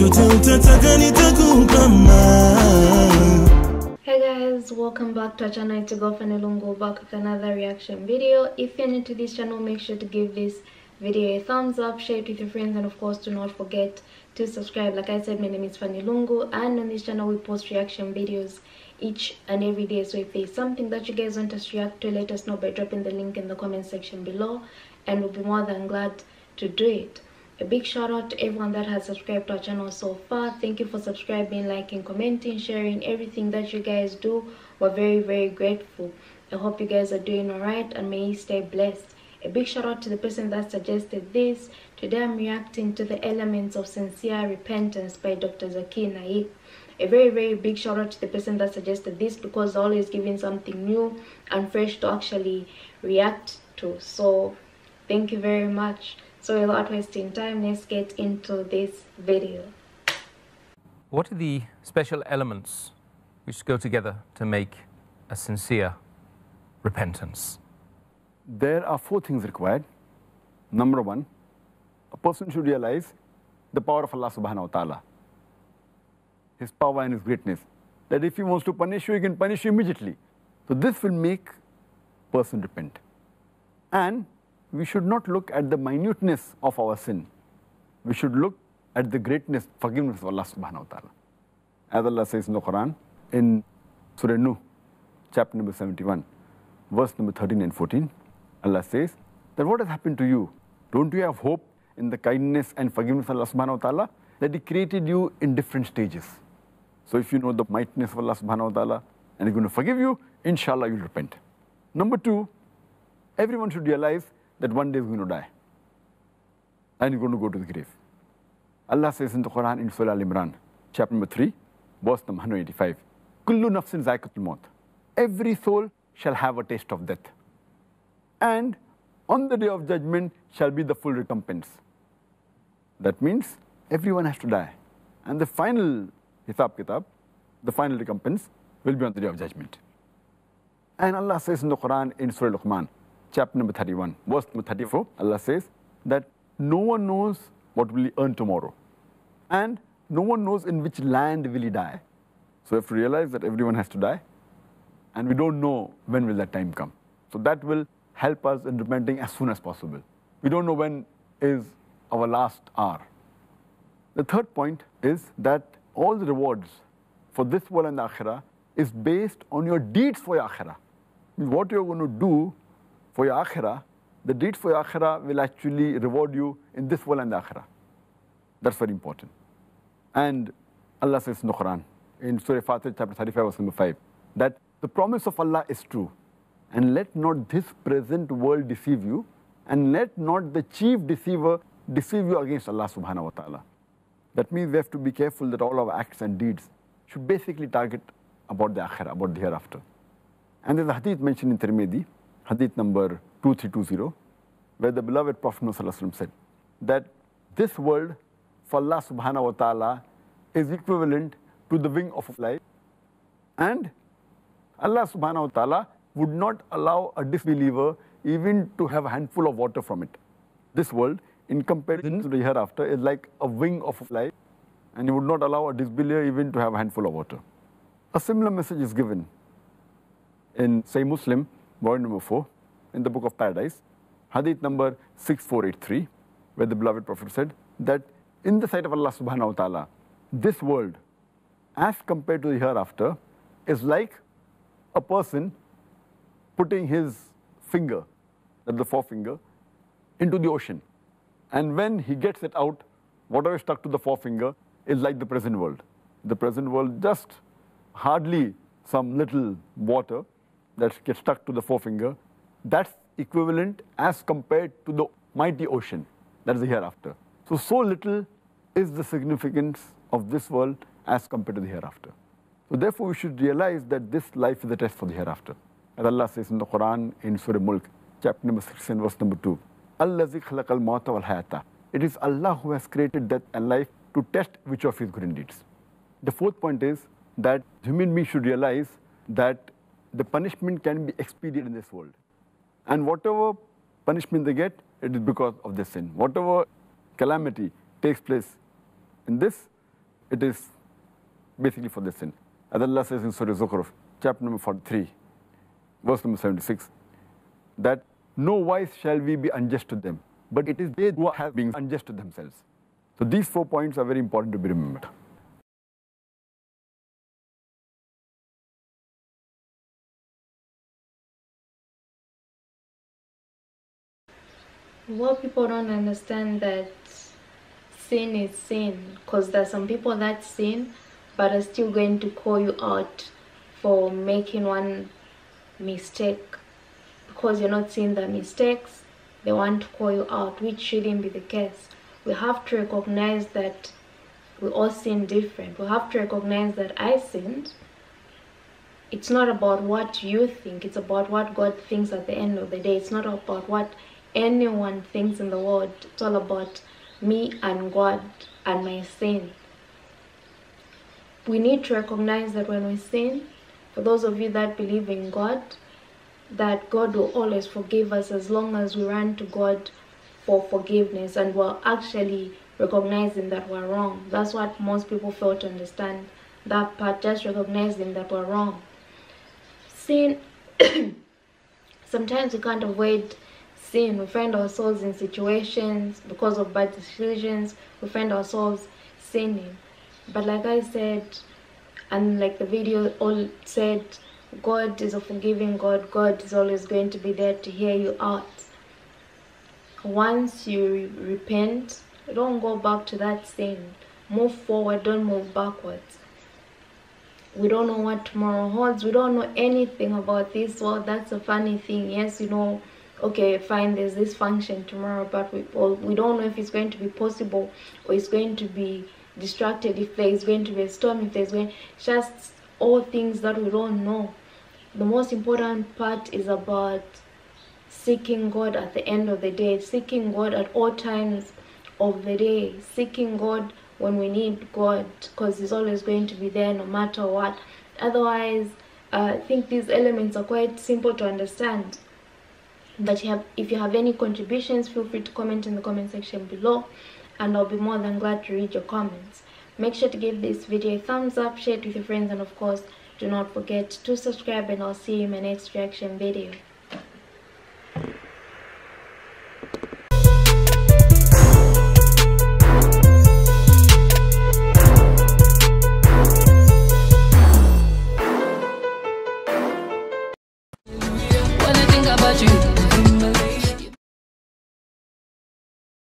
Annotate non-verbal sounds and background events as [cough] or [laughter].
Hey guys, welcome back to our channel. It's your girlfriend Elungo back with another reaction video. If you're new to this channel, make sure to give this video a thumbs up, share it with your friends, and of course, do not forget to subscribe. Like I said, my name is Fanny Lungu, and on this channel, we post reaction videos each and every day. So if there's something that you guys want us to react to, let us know by dropping the link in the comment section below, and we'll be more than glad to do it. A big shout out to everyone that has subscribed to our channel so far. Thank you for subscribing, liking, commenting, sharing, everything that you guys do. We're very, very grateful. I hope you guys are doing alright and may you stay blessed. A big shout out to the person that suggested this. Today I'm reacting to the elements of sincere repentance by Dr. Zakir Naik. A very, very big shout out to the person that suggested this because always giving something new and fresh to actually react to. So thank you very much. So without wasting time, let's get into this video. What are the special elements which go together to make a sincere repentance? There are four things required. Number one, a person should realize the power of Allah subhanahu wa ta'ala, His power and His greatness. That if He wants to punish you, He can punish you immediately. So this will make person repent. And we should not look at the minuteness of our sin. We should look at the greatness, forgiveness of Allah subhanahu wa ta'ala. As Allah says in the Quran, in Surah Nuh, chapter number 71, verse number 13 and 14, Allah says that what has happened to you? Don't you have hope in the kindness and forgiveness of Allah subhanahu wa ta'ala? That He created you in different stages. So if you know the mightiness of Allah subhanahu wa ta'ala and He's going to forgive you, inshallah you'll repent. Number two, everyone should realize that one day is going to die. And you're going to go to the grave. Allah says in the Quran in Surah Al Imran, chapter number 3, verse number 185, Kullu nafsin zaikatul maut. Every soul shall have a taste of death. And on the day of judgment shall be the full recompense. That means everyone has to die. And the final hisab kitab, the final recompense, will be on the day of judgment. And Allah says in the Quran in Surah Luqman, chapter number 31, verse number 34, Allah says that no one knows what will he earn tomorrow. And no one knows in which land will he die. So we have to realize that everyone has to die. And we don't know when will that time come. So that will help us in repenting as soon as possible. We don't know when is our last hour. The third point is that all the rewards for this world and the akhirah is based on your deeds for your akhirah. What you're going to do for your akhirah, the deeds for your akhirah will actually reward you in this world and the akhirah. That's very important. And Allah says in the Quran, in Surah Fatir, chapter 35, verse number 5, that the promise of Allah is true. And let not this present world deceive you, and let not the chief deceiver deceive you against Allah subhanahu wa ta'ala. That means we have to be careful that all our acts and deeds should basically target about the akhirah, about the hereafter. And there's a hadith mentioned in Tirmidhi, hadith number 2320, where the beloved Prophet Muhammad said that this world for Allah subhanahu wa ta'ala is equivalent to the wing of a fly. And Allah subhanahu wa ta'ala would not allow a disbeliever even to have a handful of water from it. This world, in comparison to the hereafter, is like a wing of a fly, and he would not allow a disbeliever even to have a handful of water. A similar message is given in Sahih Muslim, volume number 4, in the book of Paradise, hadith number 6483, where the beloved Prophet said that in the sight of Allah subhanahu wa ta'ala, this world, as compared to the hereafter, is like a person putting his finger, that's the forefinger, into the ocean. And when he gets it out, whatever is stuck to the forefinger is like the present world. The present world just hardly some little water that gets stuck to the forefinger. That's equivalent as compared to the mighty ocean. That is the hereafter. So, so little is the significance of this world as compared to the hereafter. So therefore, we should realize that this life is a test for the hereafter. As Allah says in the Quran in Surah Mulk, chapter number 6 and verse number 2, Allazi khalaqal mawta wal hayata. It is Allah who has created death and life to test which of his good deeds. The fourth point is that human beings should realize that the punishment can be expedient in this world. And whatever punishment they get, it is because of their sin. Whatever calamity takes place in this, it is basically for the sin. As Allah says in Surah Zukhruf, chapter number 43, verse number 76, that no wise shall we be unjust to them, but it is they who have been unjust to themselves. So these four points are very important to be remembered. What people don't understand that sin is sin because there's some people that sin but are still going to call you out for making one mistake. Because you're not seeing the mistakes they want to call you out which shouldn't be the case. We have to recognize that we all sin different. We have to recognize that i sinned. It's not about what you think it's about what god thinks at the end of the day. It's not about what anyone thinks in the world it's all about me and god and my sin. We need to recognize that when we sin for those of you that believe in god that god will always forgive us as long as we run to god for forgiveness and we're actually recognizing that we're wrong. That's what most people fail to understand that part just recognizing that we're wrong. Sin [coughs] sometimes we can't avoid sin. We find ourselves in situations because of bad decisions. We find ourselves sinning. But like i said and like the video all said god is a forgiving god. God is always going to be there to hear you out once you repent don't go back to that sin. Move forward don't move backwards. We don't know what tomorrow holds. We don't know anything about this world. That's a funny thing. Yes you know okay fine there's this function tomorrow but we we don't know if it's going to be possible or it's going to be distracted if there's going to be a storm if there's going just all things that we don't know. The most important part is about seeking god at the end of the day seeking god at all times of the day seeking god when we need god because he's always going to be there no matter what. Otherwise uh, i think these elements are quite simple to understand but you have, if you have any contributions feel free to comment in the comment section below and i'll be more than glad to read your comments. Make sure to give this video a thumbs up share it with your friends and of course do not forget to subscribe and i'll see you in my next reaction video